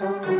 Música